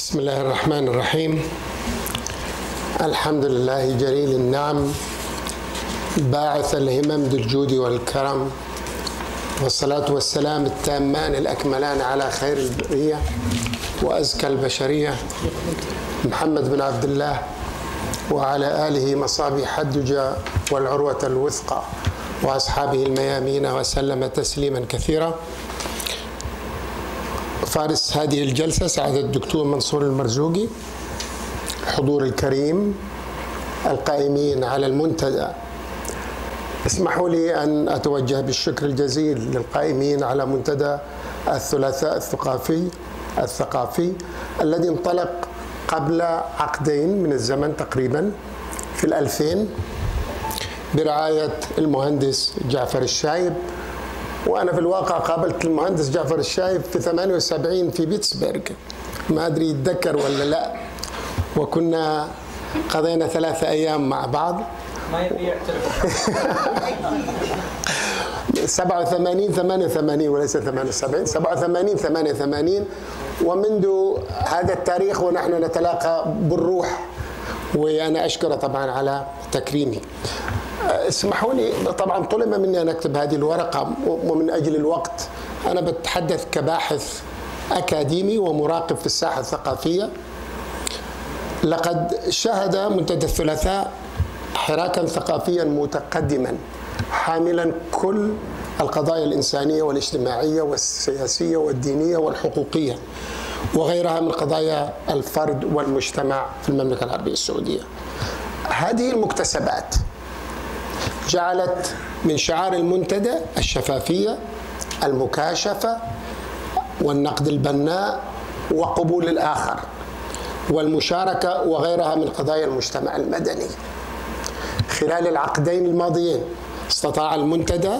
بسم الله الرحمن الرحيم. الحمد لله جليل النعم. باعث الهمم بالجود والكرم. والصلاة والسلام التامان الأكملان على خير البرية وأزكى البشرية. محمد بن عبد الله وعلى آله مصابيح الدجى والعروة الوثقى وأصحابه الميامين وسلم تسليما كثيرا. فارس هذه الجلسة سعادة الدكتور منصور المرزوقي حضور الكريم القائمين على المنتدى. اسمحوا لي أن أتوجه بالشكر الجزيل للقائمين على منتدى الثلاثاء الثقافي الثقافي الذي انطلق قبل عقدين من الزمن تقريبا في الألفين برعاية المهندس جعفر الشايب وأنا في الواقع قابلت المهندس جعفر الشايب في 78 في بيتسبرغ. ما أدري يتذكر ولا لا. وكنا قضينا ثلاثة أيام مع بعض. ما يبي يعترف. 87 88 وليس 78 87 88 ومنذ هذا التاريخ ونحن نتلاقى بالروح. وأنا أشكره طبعا على تكريمي. اسمحوا لي طبعا طلب مني أن أكتب هذه الورقة ومن أجل الوقت أنا بتحدث كباحث أكاديمي ومراقب في الساحة الثقافية لقد شهد منتدى الثلاثاء حراكا ثقافيا متقدما حاملا كل القضايا الإنسانية والاجتماعية والسياسية والدينية والحقوقية وغيرها من قضايا الفرد والمجتمع في المملكة العربية السعودية. هذه المكتسبات جعلت من شعار المنتدى الشفافية المكاشفة والنقد البناء وقبول الآخر والمشاركة وغيرها من قضايا المجتمع المدني. خلال العقدين الماضيين استطاع المنتدى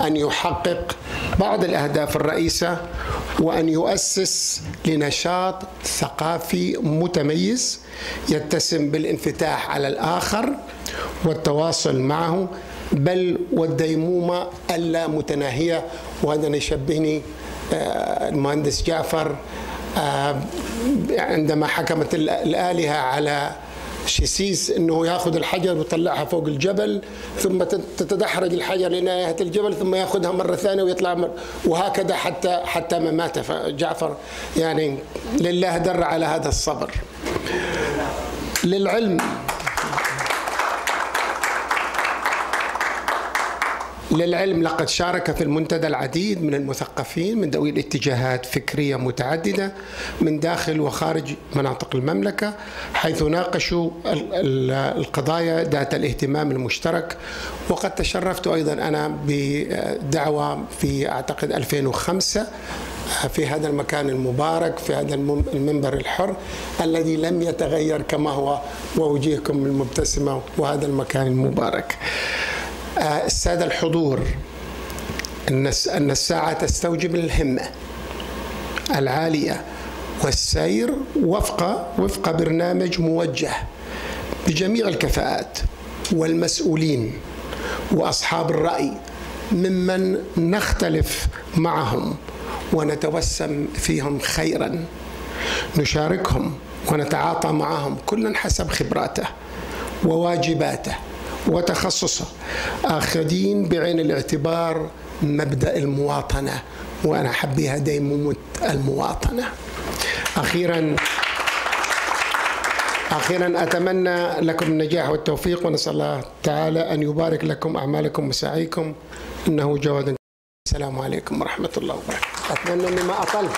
أن يحقق بعض الأهداف الرئيسة وأن يؤسس لنشاط ثقافي متميز يتسم بالانفتاح على الآخر والتواصل معه بل والديمومة اللامتناهيه وهذا يشبهني المهندس جعفر عندما حكمت الآلهة على شيسيس إنه يأخذ الحجر ويطلعها فوق الجبل ثم تتدحرج الحجر لنهاية الجبل ثم يأخذها مرة ثانية ويطلع مر وهكذا حتى حتى ما مات. فجعفر يعني لله در على هذا الصبر. للعلم للعلم لقد شارك في المنتدى العديد من المثقفين من ذوي الاتجاهات فكرية متعددة من داخل وخارج مناطق المملكة حيث ناقشوا القضايا ذات الاهتمام المشترك وقد تشرفت أيضا أنا بدعوة في أعتقد 2005 في هذا المكان المبارك في هذا المنبر الحر الذي لم يتغير كما هو ووجيهكم المبتسمة وهذا المكان المبارك. السادة الحضور. أن الساعة تستوجب الهمة العالية والسير وفق وفق برنامج موجه بجميع الكفاءات والمسؤولين وأصحاب الرأي ممن نختلف معهم ونتوسم فيهم خيرا. نشاركهم ونتعاطى معهم كلا حسب خبراته وواجباته. وتخصصه. اخذين بعين الاعتبار مبدأ المواطنة وأنا احبيها دائما المواطنة. أخيرا أخيرا أتمنى لكم النجاح والتوفيق ونسأل الله تعالى أن يبارك لكم أعمالكم وسعيكم. إنه جواد. السلام عليكم ورحمة الله وبركاته. أتمنى اني ما أطلت.